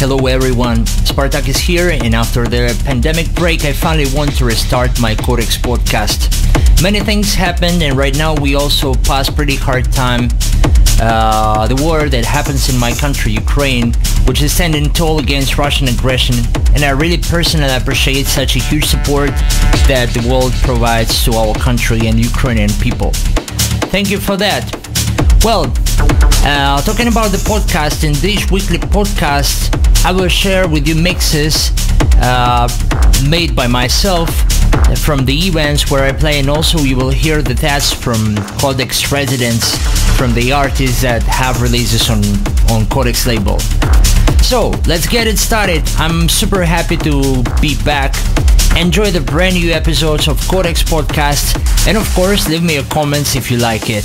Hello everyone, Spartaque is here and after the pandemic break I finally want to restart my Codex podcast. Many things happened and right now we also pass pretty hard time. Uh, the war that happens in my country, Ukraine, which is standing tall against Russian aggression and I really personally appreciate such a huge support that the world provides to our country and Ukrainian people. Thank you for that. Well, uh, talking about the podcast, in this weekly podcast, I will share with you mixes uh, made by myself from the events where I play, and also you will hear the tests from Codex residents, from the artists that have releases on, on Codex label. So, let's get it started. I'm super happy to be back. Enjoy the brand new episodes of Codex Podcast, and of course, leave me your comments if you like it.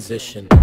transition.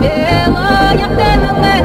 Te no nada.